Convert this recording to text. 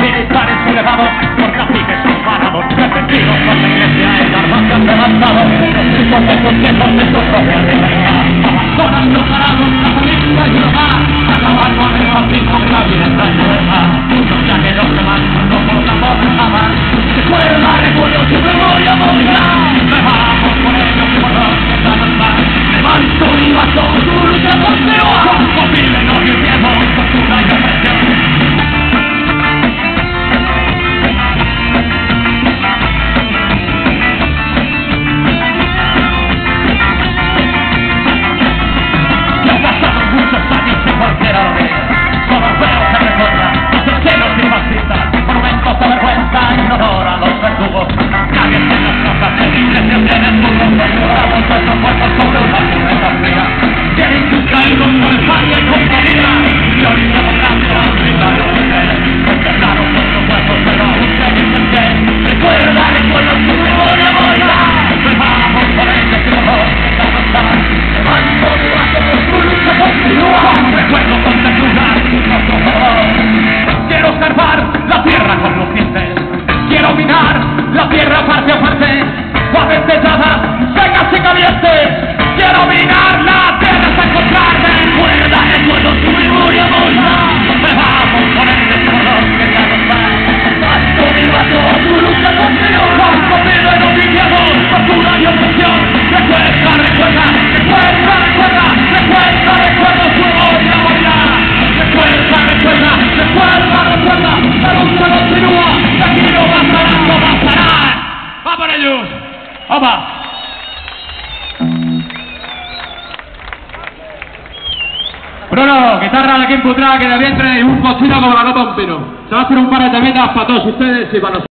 militares sublevados, por caciques comparados, defendidos por la iglesia en armas levantados, los hijos de sus tiempos de sus ¡Opa! Bruno, guitarra, está rara aquí en Putrá, que de vientre es un cochino como la copa un pino. Se va a hacer un par de temetas para todos ustedes y para nosotros.